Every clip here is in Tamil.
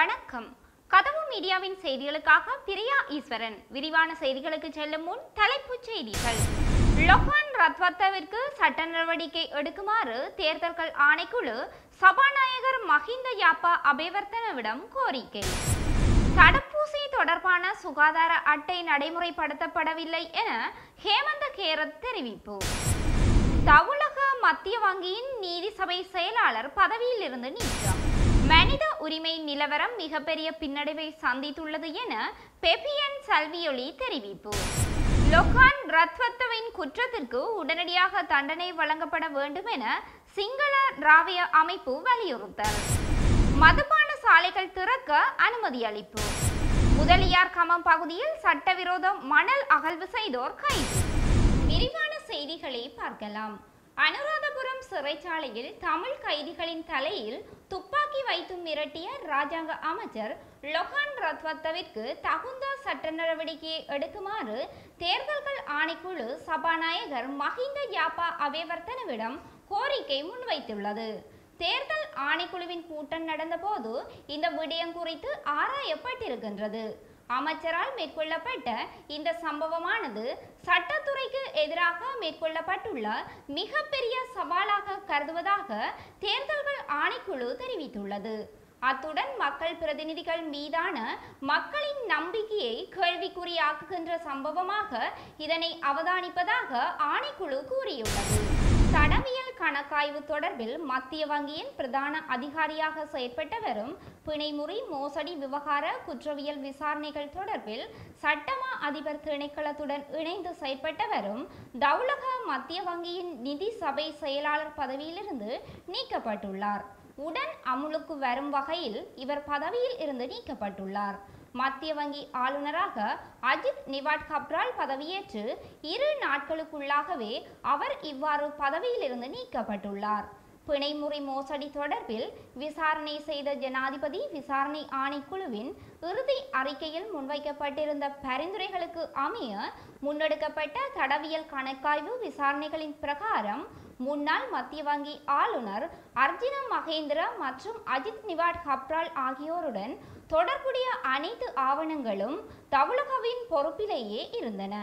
வணக்கம். கதவு மீடியாவின் செய்திகளுக்காக பிரியா ஈஸ்வரன். விரிவான செய்திகளுக்கு செல்லும் முன் தலைப்புச் செய்திகள். லொஹான் ரத்வத்தவிற்கு சட்ட நடவடிக்கை எடுக்குமாறு தேர்தல்கள் ஆணைக்குழு சபாநாயகர் மஹிந்த யாப்பா அபேவர்த்தனவிடம் கோரிக்கை. தடுப்பூசி தொடர்பான சுகாதார அட்டை நடைமுறைப்படுத்தப்படவில்லை என ஹேமந்த கேரத் தெரிவிப்பு. தமிழக மத்திய வங்கியின் நீதி சபை செயலாளர் பதவியில் இருந்து நீக்கம். மனித உரிமை நிலவரம் மிகப்பெரிய பின்னடைவை சந்தித்துள்ளது என பெபியன் சல்வியொலி தெரிவிப்பு. லொகான் ரத்வத்தவின் குற்றத்திற்கு உடனடியாக தண்டனை வழங்கப்பட வேண்டும் என சிங்கள திராவிய அமைப்பு வலியுறுத்தல். மதுபான சாலைகள் திறக்க அனுமதி அளிப்பு. முதலியார் கமம் பகுதியில் சட்டவிரோத மணல் அகழ்வு செய்தோர் கைது. விரிவான செய்திகளை பார்க்கலாம். அனுராதபுரம் சிறைச்சாலையில் தமிழ் கைதிகளின் தலையில் துப்பாக்கி வைத்து மிரட்டிய ராஜாங்க அமைச்சர் லொகான் ரத்வத்தவிற்கு தகுந்த சட்ட நடவடிக்கையை எடுக்குமாறு தேர்தல்கள் ஆணைக்குழு சபாநாயகர் மஹிந்த யாப்பா அவேவர்த்தனவிடம் கோரிக்கை முன்வைத்துள்ளது. தேர்தல் ஆணைக்குழுவின் கூட்டம் நடந்தபோது இந்த விடயம் குறித்து ஆராயப்பட்டிருக்கின்றது. அமைச்சரால் மேற்கொள்ளப்பட்ட இந்த சம்பவமானது சட்டத்துறைக்கு எதிராக மேற்கொள்ளப்பட்டுள்ள மிகப்பெரிய சவாலாக கருதுவதாக தேர்தல்கள் ஆணைக்குழு தெரிவித்துள்ளது. அத்துடன் மக்கள் பிரதிநிதிகள் மீதான மக்களின் நம்பிக்கையை கேள்விக்குறியாக்குகின்ற சம்பவமாக இதனை அவதானிப்பதாக ஆணைக்குழு கூறியுள்ளது. தடவியல் கணக்காய்வு தொடர்பில் மத்திய வங்கியின் பிரதான அதிகாரியாக செயற்பட்டவரும் பிணைமுறை மோசடி விவகார குற்றவியல் விசாரணைகள் தொடர்பில் சட்டமா அதிபர் திணைக்களத்துடன் இணைந்து செயற்பட்டவரும் தௌலக மத்திய வங்கியின் நிதி சபை செயலாளர் பதவியிலிருந்து நீக்கப்பட்டுள்ளார். உடன் அமுலுக்கு வரும் வகையில் இவர் பதவியில் இருந்து நீக்கப்பட்டுள்ளார். மத்திய வங்கி ஆளுநராக அஜித் நிவாட் கப்ரால் பதவியேற்று இரு நாட்களுக்குள்ளாகவே அவர் இவ்வாறு பதவியிலிருந்து நீக்கப்பட்டுள்ளார். பிணைமுறை மோசடி தொடர்பில் விசாரணை செய்த ஜனாதிபதி விசாரணை ஆணைக்குழுவின் இறுதி அறிக்கையில் முன்வைக்கப்பட்டிருந்த பரிந்துரைகளுக்கு அமைய முன்னெடுக்கப்பட்ட தடவியல் கணக்காய்வு விசாரணைகளின் பிரகாரம் முன்னாள் மத்திய வங்கி ஆளுநர் அர்ஜுன மகேந்திர மற்றும் அஜித் நிவாட் கப்ரால் ஆகியோருடன் தொடர்புடைய அனைத்து ஆவணங்களும் தமிழகவின் பொறுப்பிலேயே இருந்தன.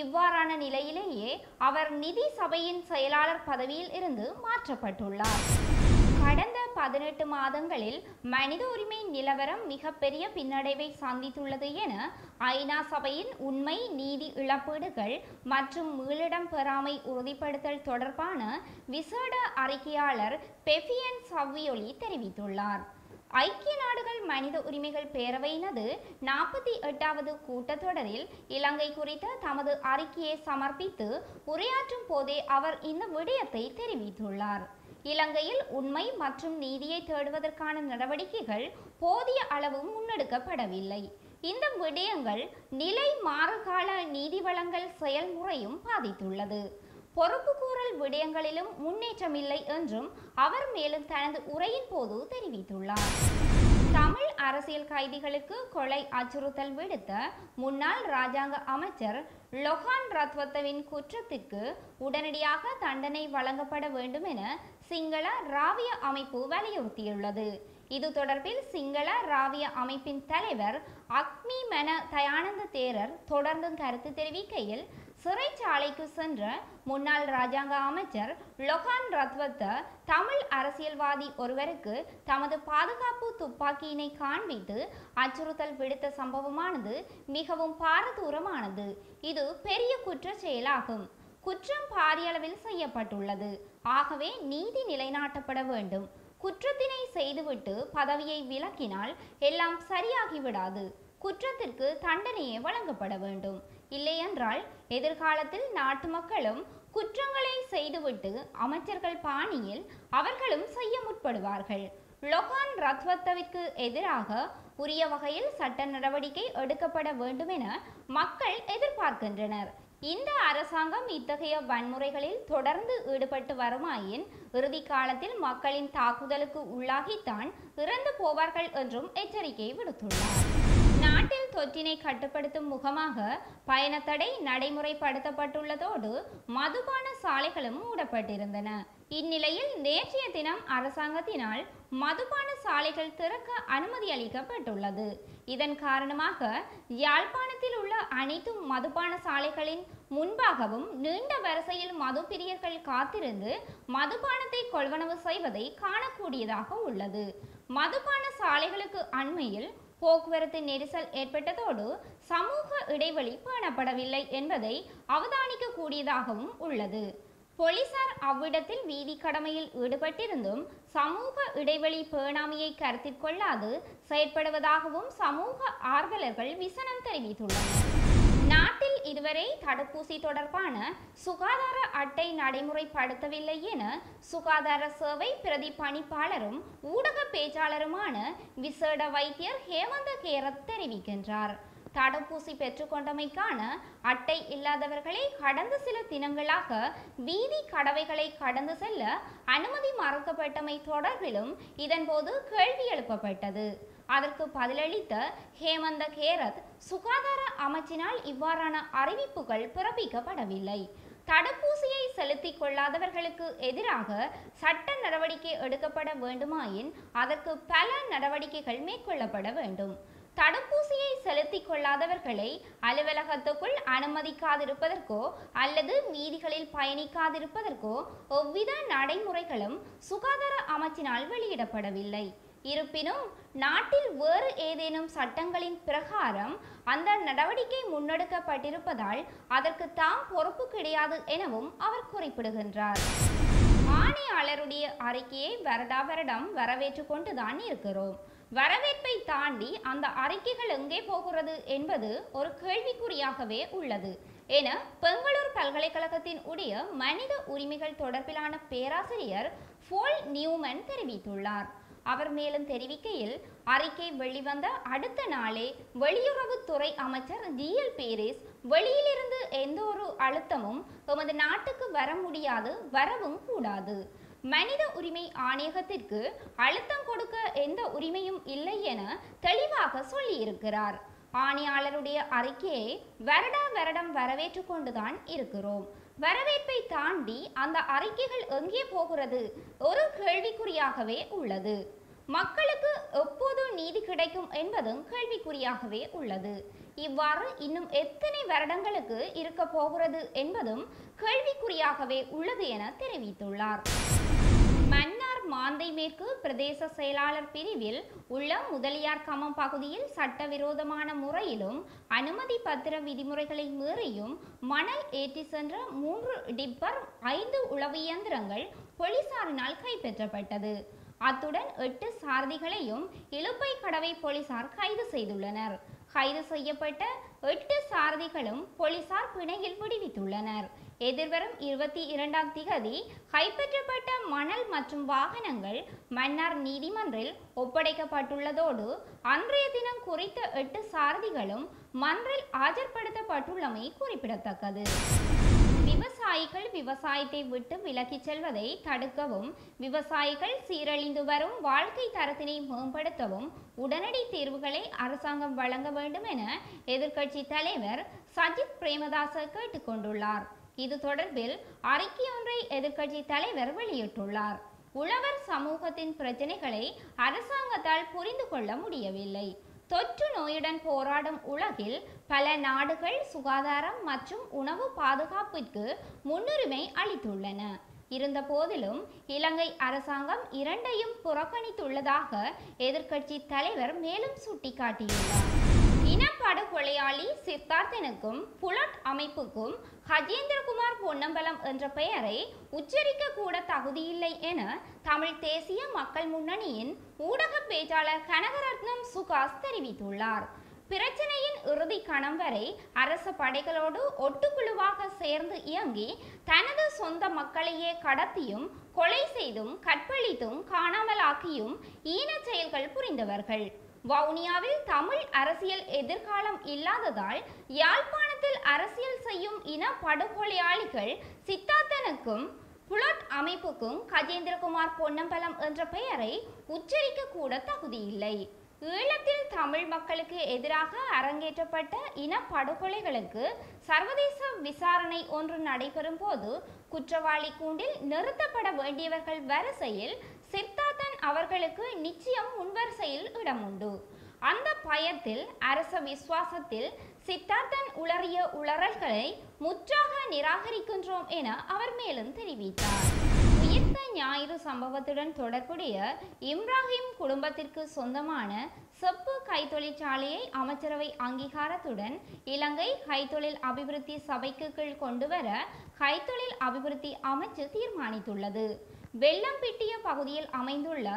இவ்வாறான நிலையிலேயே அவர் நிதி சபையின் செயலாளர் பதவியில் இருந்து மாற்றப்பட்டுள்ளார். கடந்த பதினெட்டு மாதங்களில் மனித உரிமை நிலவரம் மிகப்பெரிய பின்னடைவை சந்தித்துள்ளது என ஐநா சபையின் உண்மை நீதி இழப்பீடுகள் மற்றும் மீளிடம் பெறாமை உறுதிப்படுத்தல் தொடர்பான விசேட அறிக்கையாளர் பெஃபியன் சவ்வியொலி தெரிவித்துள்ளார். ஐக்கிய நாடுகள் மனித உரிமைகள் பேரவையினது நாற்பத்தி எட்டாவது கூட்டத்தொடரில் இலங்கை குறித்த தமது அறிக்கையை சமர்ப்பித்து உரையாற்றும் போதே அவர் இந்த விடயத்தை தெரிவித்துள்ளார். இலங்கையில் உண்மை மற்றும் நீதியை தேடுவதற்கான நடவடிக்கைகள் போதிய அளவு முன்னெடுக்கப்படவில்லை. இந்த விடயங்கள் நிலை மாறுகால நீதி வழங்கல் செயல்முறையும் பாதித்துள்ளது. பொறுப்புக்கூறல் விடயங்களிலும் முன்னேற்றமில்லை என்றும் அவர் மேலும் தனது உரையின் போது தெரிவித்துள்ளார். தமிழ் அரசியல் கைதிகளுக்கு கொலை அச்சுறுத்தல் விடுத்த முன்னாள் ராஜாங்க அமைச்சர் லொஹான் ரத்வத்தவின் குற்றத்திற்கு உடனடியாக தண்டனை வழங்கப்பட வேண்டும் என சிங்கள ராவிய அமைப்பு வலியுறுத்தியுள்ளது. இது தொடர்பில் சிங்கள ராவிய அமைப்பின் தலைவர் அக்மி மென தயானந்த தேரர் தொடர்ந்தும் கருத்து தெரிவிக்கையில் சிறைச்சாலைக்கு சென்ற முன்னாள் ராஜாங்க அமைச்சர் லொகான் ரத்வத்த தமிழ் அரசியல்வாதி ஒருவருக்கு தமது பாதுகாப்பு துப்பாக்கியினை காண்பித்து அச்சுறுத்தல் விடுத்த சம்பவமானது மிகவும் பாரதூரமானது. இது பெரிய குற்ற செயலாகும் குற்றம் பாரியளவில் செய்யப்பட்டுள்ளது. ஆகவே நீதி நிலைநாட்டப்பட வேண்டும். குற்றத்தினை செய்துவிட்டு பதவியை விலக்கினால் எல்லாம் சரியாகிவிடாது. குற்றத்திற்கு தண்டனையே வழங்கப்பட வேண்டும். இல்லையென்றால் எதிர்காலத்தில் நாட்டு மக்களும் குற்றங்களை செய்துவிட்டு அமைச்சர்கள் பாணியில் அவர்களும் செய்ய முற்படுவார்கள். லொகான் ரத்வத்தவிற்கு எதிராக உரிய வகையில் சட்ட நடவடிக்கை எடுக்கப்பட வேண்டும் என மக்கள் எதிர்பார்க்கின்றனர். இந்த அரசாங்கம் இத்தகைய வன்முறைகளில் தொடர்ந்து ஈடுபட்டு வருமாயின் இறுதி காலத்தில் மக்களின் தாக்குதலுக்கு உள்ளாகித்தான் இறந்து போவார்கள் என்றும் எச்சரிக்கை விடுத்துள்ளார். தொற்றினை கட்டுப்படுத்தும் முகமாக பயணத்தடை நடைமுறைப்படுத்தப்பட்டுள்ளதோடு மதுபான சாலைகளும் மூடப்பட்டிருந்தன. இந்நிலையில் நேற்றைய தினம் அரசாங்கத்தினால் மதுபான சாலைகள் திறக்க அனுமதி அளிக்கப்பட்டுள்ளது. இதன் காரணமாக யாழ்ப்பாணத்தில் உள்ள அனைத்து மதுபான சாலைகளின் முன்பாகவும் நீண்ட வரிசையில் மது பிரியர்கள் காத்திருந்து மதுபானத்தை கொள்வனவு செய்வதை காணக்கூடியதாக உள்ளது. மதுபான சாலைகளுக்கு அண்மையில் போக்குவரத்து நெரிசல் ஏற்பட்டதோடு சமூக இடைவெளி பேணப்படவில்லை என்பதை அவதானிக்க கூடியதாகவும் உள்ளது. போலீசார் அவ்விடத்தில் வீதி கடமையில் ஈடுபட்டிருந்தும் சமூக இடைவெளி பேணாமையை கருத்தில் கொள்ளாது செயற்படுவதாகவும் சமூக ஆர்வலர்கள் விசனம் தெரிவித்துள்ளனர். இதுவரை தடுப்பூசி தொடர்பான சுகாதார அட்டை நடைமுறைப்படுத்தவில்லை என சுகாதார சேவை பிரதி பணிப்பாளரும் ஊடக பேச்சாளருமான விசேட வைத்தியர் ஹேமந்த கேரத் தெரிவிக்கின்றார். தடுப்பூசி பெற்றுக்கொண்டமைக்கான அட்டை இல்லாதவர்களை கடந்த சில தினங்களாக வீதி கடவைகளை கடந்து செல்ல அனுமதி மறுக்கப்பட்டமை தொடர்பிலும் இதன்போது கேள்வி எழுப்பப்பட்டது. அதற்கு பதிலளித்த ஹேமந்த கேரத் சுகாதார அமைச்சினால் இவ்வாறான அறிவிப்புகள் பிறப்பிக்கப்படவில்லை. தடுப்பூசியை செலுத்திக் கொள்ளாதவர்களுக்கு எதிராக சட்ட நடவடிக்கை எடுக்கப்பட வேண்டுமாயின் அதற்கு பல நடவடிக்கைகள் மேற்கொள்ளப்பட வேண்டும். தடுப்பூசியை செலுத்திக் கொள்ளாதவர்களை அலுவலகத்துக்குள் அனுமதிக்காதிருப்பதற்கோ அல்லது வீதிகளில் பயணிக்காதிருப்பதற்கோ எவ்வித நடைமுறைகளும் சுகாதார அமைச்சினால் வெளியிடப்படவில்லை. இருப்பினும் நாட்டில் வேறு ஏதேனும் சட்டங்களின் பிரகாரம் அந்த நடவடிக்கை முன்னெடுக்கப்பட்டிருப்பதால் அதற்கு தாம் பொறுப்பு கிடையாது எனவும் அவர் குறிப்பிடுகின்றார். ஆணையாளருடைய அறிக்கையை வருடா வருடம் வரவேற்று கொண்டுதான் இருக்கிறோம். வரவேற்பை தாண்டி அந்த அறிக்கைகள் எங்கே போகிறது என்பது ஒரு கேள்விக்குறியாகவே உள்ளது என பெங்களூர் பல்கலைக்கழகத்தின் உடைய மனித உரிமைகள் தொடர்பிலான பேராசிரியர் ஃபோல் நியூமன் தெரிவித்துள்ளார். அவர் மேலும் தெரிவிக்கையில் அறிக்கை வெளிவந்த அடுத்த நாளே வெளியுறவுத்துறை அமைச்சர் ஜிஎல் பேரிஸ் வெளியிலிருந்து எந்த ஒரு அழுத்தமும் எமது நாட்டுக்கு வர முடியாது வரவும் கூடாது. மனித உரிமை ஆணையகத்திற்கு அழுத்தம் கொடுக்க எந்த உரிமையும் இல்லை என தெளிவாக சொல்லியிருக்கிறார். ஆணையாளருடைய அறிக்கையை வருடா வருடம் வரவேற்று கொண்டுதான் இருக்கிறோம். வரவேற்பை தாண்டி அந்த அறிக்கைகள் எங்கே போகிறது? ஒரு கேள்விக்குறியாகவே உள்ளது. மக்களுக்கு எப்போது நீதி கிடைக்கும் என்பதும் கேள்விக்குறியாகவே உள்ளது. இவ்வாறு இன்னும் எத்தனை வருடங்களுக்கு இருக்க போகிறது என்பதும் கேள்விக்குறியாகவே உள்ளது என தெரிவித்துள்ளார். மன்னார் மாந்தை மேற்கு பிரதேச செயலாளர் பிரிவில் உள்ள முதலியார் கமம் பகுதியில் சட்டவிரோதமான முறையிலும் அனுமதி பத்திர விதிமுறைகளை மீறியும் மணல் ஏற்றி சென்ற மூன்று டிப்பர் ஐந்து உளவு இயந்திரங்கள் போலீசாரினால் கைப்பற்றப்பட்டது. அத்துடன் எட்டு சாரதிகளையும் இலுப்பை கடவை போலீசார் கைது செய்துள்ளனர். கைது செய்யப்பட்ட எட்டு சாரதிகளும் போலீசார் பிணையில் விடுவித்துள்ளனர் எதிர்வரும் இருபத்தி இரண்டாம் திகதி கைப்பற்றப்பட்ட மணல் மற்றும் வாகனங்கள் மன்னார் நீதிமன்றில் ஒப்படைக்கப்பட்டுள்ளதோடு அன்றைய தினம் குறித்த எட்டு சாரதிகளும் மன்றில் ஆஜர்படுத்தப்பட்டுள்ளமை குறிப்பிடத்தக்கது. விவசாயிகள் விவசாயத்தை விட்டு விலகிச் செல்வதை தடுக்கவும் விவசாயிகள் சீரழிந்து வரும் வாழ்க்கை தரத்தினை மேம்படுத்தவும் உடனடி தீர்வுகளை அரசாங்கம் வழங்க வேண்டும் என எதிர்க்கட்சி தலைவர் சஜித் பிரேமதாச கேட்டுக்கொண்டுள்ளார். இது தொடர்பில் அறிக்கை ஒன்றை எதிர்க்கட்சி தலைவர் வெளியிட்டுள்ளார். உழவர் சமூகத்தின் பிரச்சனைகளை அரசாங்கத்தால் புரிந்து கொள்ள முடியவில்லை. தொற்று நோயுடன் போராடும் உலகில் பல நாடுகள் சுகாதாரம் மற்றும் உணவு பாதுகாப்பிற்கு முன்னுரிமை அளித்துள்ளன. இருந்த போதிலும் இலங்கை அரசாங்கம் இரண்டையும் புறக்கணித்துள்ளதாக எதிர்க்கட்சி தலைவர் மேலும் சுட்டிக்காட்டியுள்ளார். இனப்படுகொலையாளி சித்தார்த்தனுக்கும் புலட் அமைப்புக்கும் ஹஜேந்திரகுமார் பொன்னம்பலம் என்ற பெயரை உச்சரிக்க கூட தகுதியில்லை என தமிழ் தேசிய மக்கள் முன்னணியின் ஊடக பேச்சாளர் கனகரத்னம் சுகாஸ் தெரிவித்துள்ளார். பிரச்சனையின் இறுதி கணம் வரை அரச படைகளோடு ஒட்டுக்குழுவாக சேர்ந்து இயங்கி தனது சொந்த மக்களையே கடத்தியும் கொலை செய்தும் கற்பழித்தும் காணாமலாக்கியும் ஈனச் செயல்கள் புரிந்தவர்கள். வவுனியாவில் தமிழ் அரசியல் எதிர்காலம் இல்லாததால் யாழ்ப்பாண யாழ்ப்பாணத்தில் அரசியல் செய்யும் இன படுகொலையாளிகள் சித்தார்த்தனுக்கும் புலட் அமைப்புக்கும் கஜேந்திரகுமார் பொன்னம்பலம் என்ற பெயரை உச்சரிக்க கூட தகுதியில்லை. ஈழத்தில் தமிழ் மக்களுக்கு எதிராக அரங்கேற்றப்பட்ட இனப்படுகொலைகளுக்கு சர்வதேச விசாரணை ஒன்று நடைபெறும் போது குற்றவாளி கூண்டில் நிறுத்தப்பட வேண்டியவர்கள் வரிசையில் சித்தார்த்தன் அவர்களுக்கு நிச்சயம் முன்வரிசையில் இடம் உண்டு அந்த பயத்தில் அரச விசுவாசத்தில் சித்தார்த்தன் உளறிய உளறல்களை முற்றாக நிராகரிக்கின்றோம் என அவர் மேலும் தெரிவித்தார். உயிர்த்த ஞாயிறு சம்பவத்துடன் தொடர்புடைய இம்ராஹிம் குடும்பத்திற்கு சொந்தமான செப்பு கைத்தொழிற்சாலையை அமைச்சரவை அங்கீகாரத்துடன் இலங்கை கைத்தொழில் அபிவிருத்தி சபைக்கு கீழ் கொண்டுவர கைத்தொழில் அபிவிருத்தி அமைச்சு தீர்மானித்துள்ளது. வெள்ளம்பிட்டிய பகுதியில் அமைந்துள்ள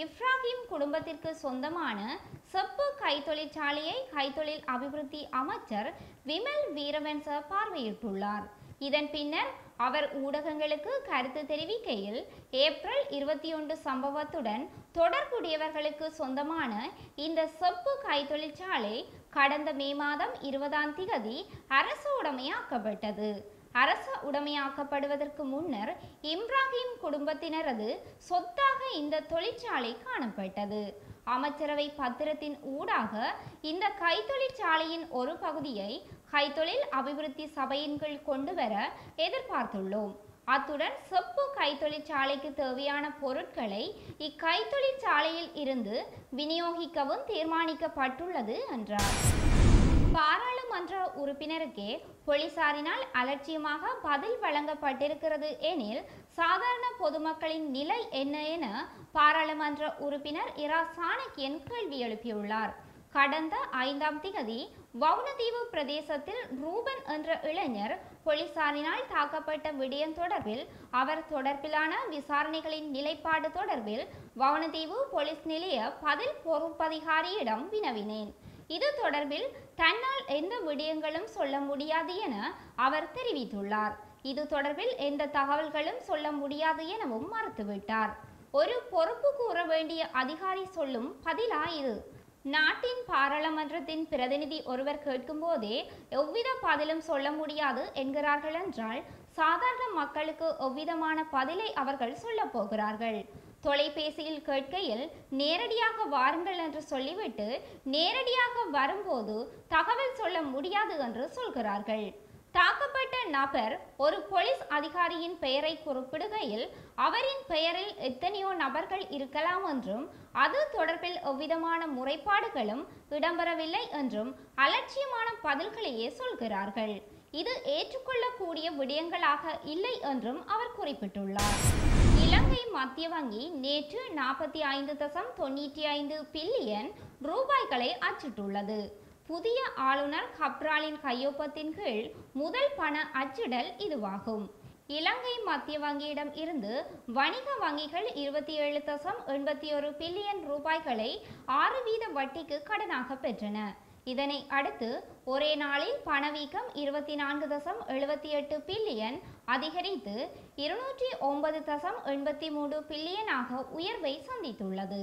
இப்ராஹிம் குடும்பத்திற்கு சொந்தமான செப்பு கைத்தொழிற்சாலையை கைத்தொழில் அபிவிருத்தி அமைச்சர் விமல் வீரவன்ச பார்வையிட்டுள்ளார். இதன் பின்னர் அவர் ஊடகங்களுக்கு கருத்து தெரிவிக்கையில் ஏப்ரல் இருபத்தி ஒன்று சம்பவத்துடன் தொடர்புடையவர்களுக்கு சொந்தமான இந்த செப்பு கைத்தொழிற்சாலை கடந்த மே மாதம் இருபதாம் திகதி அரசு உடமையாக்கப்பட்டது. அரச உடைமையாக்கப்படுவதற்கு முன்னர் இப்ராஹிம் குடும்பத்தினரது சொத்தாக இந்த தொழிற்சாலை காணப்பட்டது. அமைச்சரவை பத்திரத்தின் ஊடாக இந்த கைத்தொழிற்சாலையின் ஒரு பகுதியை கைத்தொழில் அபிவிருத்தி சபையின் கீழ் கொண்டு வர எதிர்பார்த்துள்ளோம். அத்துடன் செப்பு கைத்தொழிற்சாலைக்கு தேவையான பொருட்களை இக்கைத்தொழிற்சாலையில் இருந்து விநியோகிக்கவும் தீர்மானிக்கப்பட்டுள்ளது என்றார். பாராளுமன்ற உறுப்பினருக்கே போலீசாரினால் அலட்சியமாக பதில் வழங்கப்பட்டிருக்கிறது எனில் சாதாரண பொதுமக்களின் நிலை என்ன என பாராளுமன்ற உறுப்பினர் இரா. சாணக்கியன் கேள்வி எழுப்பியுள்ளார். கடந்த ஐந்தாம் திகதி வவுனதீவு பிரதேசத்தில் ரூபன் என்ற இளைஞர் போலீசாரினால் தாக்கப்பட்ட விடயம் தொடர்பில் அவர் தொடர்பிலான விசாரணைகளின் நிலைப்பாடு தொடர்பில் வவுனதீவு போலீஸ் நிலைய பதில் பொறுப்பதிகாரியிடம் வினவினேன். இது தொடர்பில் தன்னால் எந்த விடயங்களும் சொல்ல முடியாது என அவர் தெரிவித்துள்ளார். இது தொடர்பில் எந்த தகவல்களும் சொல்ல முடியாது எனவும் மறுத்துவிட்டார். ஒரு பொறுப்பு கூற வேண்டிய அதிகாரி சொல்லும் பதிலா இது. நாட்டின் பாராளுமன்றத்தின் பிரதிநிதி ஒருவர் கேட்கும்போதே எவ்வித பதிலும் சொல்ல முடியாது என்கிறார்கள் என்றால் சாதாரண மக்களுக்கு எவ்விதமான பதிலை அவர்கள் சொல்லப் போகிறார்கள். தொலைபேசியில் கேட்கையில் நேரடியாக வாருங்கள் என்று சொல்லிவிட்டு நேரடியாக வரும்போது தகவல் சொல்ல முடியாது என்று சொல்கிறார்கள். தாக்கப்பட்ட நபர் ஒரு போலீஸ் அதிகாரியின் பெயரை குறிப்பிடுகையில் அவரின் பெயரில் எத்தனையோ நபர்கள் இருக்கலாம் என்றும் அது தொடர்பில் எவ்விதமான முறைப்பாடுகளும் இடம்பெறவில்லை என்றும் அலட்சியமான பதில்களையே சொல்கிறார்கள். இது ஏற்றுக்கொள்ளக்கூடிய விடயங்களாக இல்லை என்றும் அவர் குறிப்பிட்டுள்ளார். இலங்கை மத்திய வங்கி நேற்று நாற்பத்தி ஐந்து தசம் தொண்ணூற்றி ஐந்து பில்லியன் ரூபாய்களை அச்சிட்டுள்ளது. புதிய ஆளுநர் கப்ராலின் கையொப்பத்தின் கீழ் முதல் பண அச்சிடல் இதுவாகும். இலங்கை மத்திய வங்கியிடம் இருந்து வணிக வங்கிகள் இருபத்தி ஏழு தசம் எண்பத்தி ஒரு பில்லியன் ரூபாய்களை ஆறு வீத வட்டிக்கு கடனாக பெற்றன. இதனை அடுத்து ஒரே நாளில் பணவீக்கம் இருபத்தி நான்கு தசம் எழுபத்தி எட்டு பில்லியன் அதிகரித்து இருநூற்றி ஒன்பது தசம் எண்பத்தி மூன்று பில்லியனாக உயர்வை சந்தித்துள்ளது.